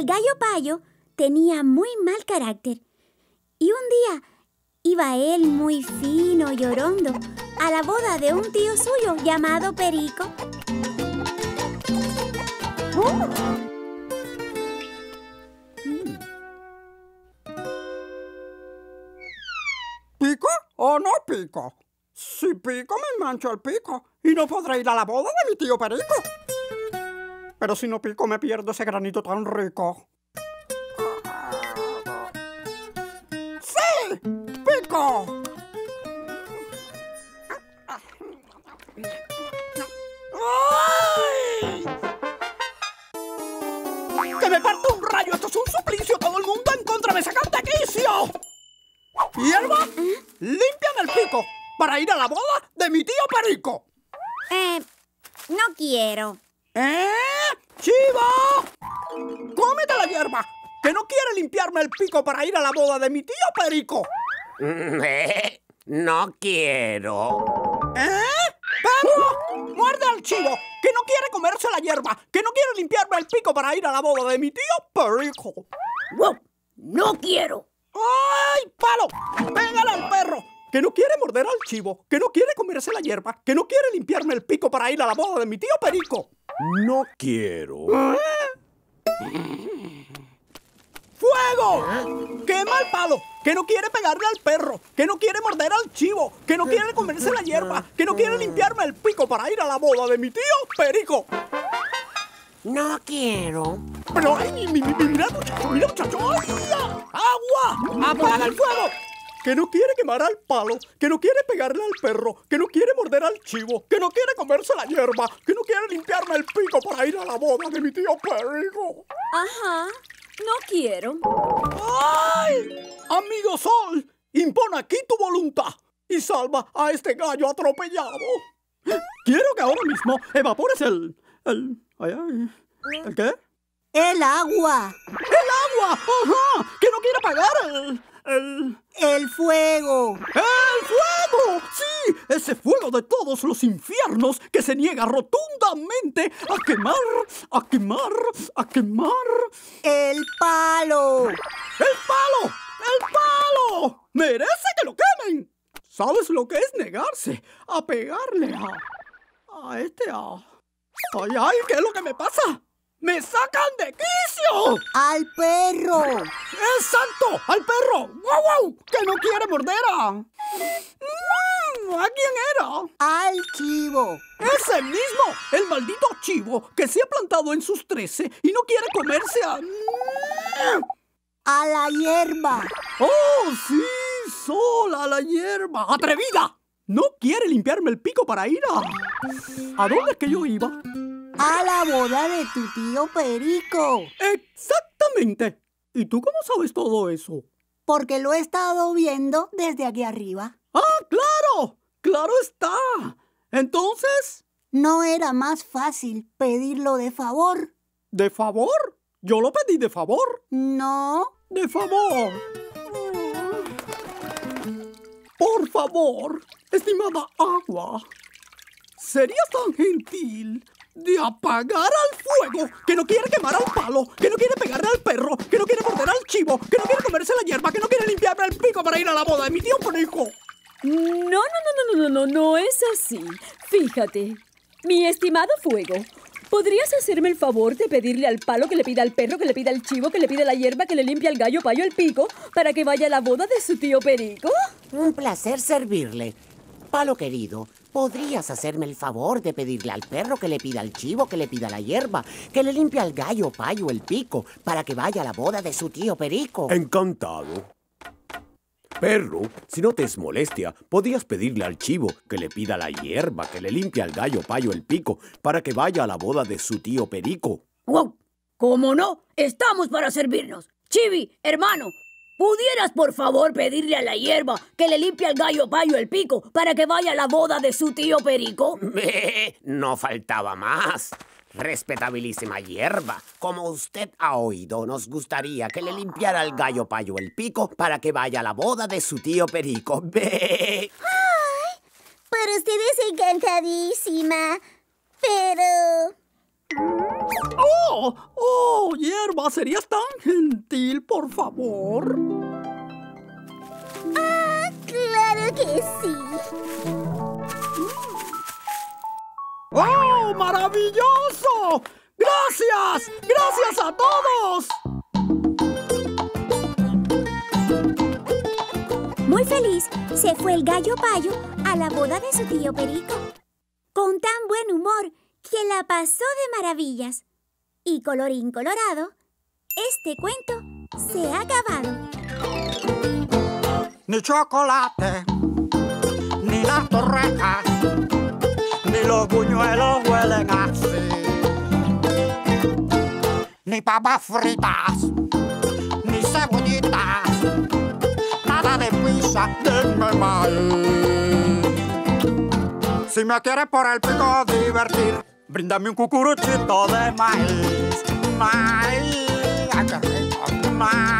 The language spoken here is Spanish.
El gallo payo tenía muy mal carácter. Y un día iba él muy fino y orondo a la boda de un tío suyo llamado Perico. ¿Pico o no pico? Si pico me mancho el pico y no podré ir a la boda de mi tío Perico. Pero si no pico me pierdo ese granito tan rico. ¡Sí! ¡Pico! ¡Ay! ¡Que me parto un rayo! ¡Esto es un suplicio! ¡Todo el mundo en contra de sacar de quicio! ¡Hierba! ¡Limpian el pico! Para ir a la boda de mi tío Perico. Eh, no quiero. ¿Eh? ¡Chivo! ¡Cómete la hierba! ¡Que no quiere limpiarme el pico para ir a la boda de mi tío Perico! No quiero. ¿Eh? ¡Perro! ¡Muerde al chivo! ¡Que no quiere comerse la hierba! ¡Que no quiere limpiarme el pico para ir a la boda de mi tío Perico! ¡Wow! ¡No quiero! ¡Ay, palo! ¡Pégale al perro! Que no quiere morder al chivo, que no quiere comerse la hierba, que no quiere limpiarme el pico para ir a la boda de mi tío Perico. No quiero. ¡Fuego! ¡Quema el palo! Que no quiere pegarle al perro, que no quiere morder al chivo, que no quiere comerse la hierba, que no quiere limpiarme el pico para ir a la boda de mi tío Perico. No quiero. Pero, ay, mi- mi- mi- mira, muchacho, mira, muchacho. ¡Ay, ya! ¡Agua! ¡Apaga el fuego! Que no quiere quemar al palo, que no quiere pegarle al perro, que no quiere morder al chivo, que no quiere comerse la hierba, que no quiere limpiarme el pico para ir a la boda de mi tío Perico. Ajá. No quiero. ¡Ay! Amigo Sol, impon aquí tu voluntad y salva a este gallo atropellado. Quiero que ahora mismo evapores el... el... ay, ay, ¿El qué? El agua. ¡El agua! ¡Ajá! ¡Que no quiere apagar el... el... El fuego. ¡El fuego! ¡Sí! Ese fuego de todos los infiernos que se niega rotundamente a quemar, a quemar, a quemar. El palo. ¡El palo! ¡El palo! ¡Merece que lo quemen! ¿Sabes lo que es negarse a pegarle a... a este a... ¡Ay, ay! ¿Qué es lo que me pasa? ¡Me sacan de quicio! Al perro. ¡Exacto! ¡Al perro! ¡Guau, guau! ¡Que no quiere morder a... ¿A quién era? Al chivo. ¡Ese mismo! El maldito chivo que se ha plantado en sus trece y no quiere comerse a... A la hierba. ¡Oh, sí! ¡Sola la hierba! ¡Atrevida! No quiere limpiarme el pico para ir a... ¿A dónde es que yo iba? A la boda de tu tío Perico. Exactamente. ¿Y tú cómo sabes todo eso? Porque lo he estado viendo desde aquí arriba. ¡Ah, claro! ¡Claro está! Entonces, ¿No era más fácil pedirlo de favor? ¿de favor? Yo lo pedí de favor. No. De favor. Por favor, estimada agua, ¿serías tan gentil de apagar al fuego que no quiere quemar al palo, que no quiere pegarle al perro, que no quiere morder al chivo, que no quiere comerse la hierba, que no quiere limpiarme el pico para ir a la boda de mi tío Perico? No, no, no, no, no, no, no, no es así. Fíjate. Mi estimado fuego, ¿podrías hacerme el favor de pedirle al palo que le pida al perro, que le pida al chivo, que le pida la hierba, que le limpie al gallo payo el pico para que vaya a la boda de su tío Perico? Un placer servirle. Palo querido, ¿podrías hacerme el favor de pedirle al perro que le pida al chivo, que le pida la hierba, que le limpie al gallo payo el pico para que vaya a la boda de su tío Perico? Encantado. Perro, si no te es molestia, podrías pedirle al chivo que le pida la hierba, que le limpie al gallo payo el pico para que vaya a la boda de su tío Perico. ¡Wow! ¿Cómo no? Estamos para servirnos. Chivi, hermano, ¿pudieras por favor pedirle a la hierba que le limpie al gallo payo el pico para que vaya a la boda de su tío Perico? No faltaba más. Respetabilísima hierba, como usted ha oído, nos gustaría que le limpiara al gallo payo el pico para que vaya a la boda de su tío Perico. Ve. Pero usted es encantadísima. ¡Oh! Hierba, ¿serías tan gentil, por favor? Ah, claro que sí. ¡Oh, maravilloso! ¡Gracias! ¡Gracias a todos! Muy feliz, se fue el gallo payo a la boda de su tío Perico. Con tan buen humor que la pasó de maravillas. Y colorín colorado, este cuento se ha acabado. Ni chocolate, ni las torrejas, ni los buñuelos huelen así. Ni papas fritas, ni cebollitas, nada de pizza, denme maíz. Si me quieres por el pico divertir, Brinda-me um cucuruto todo é mais, mais, mais.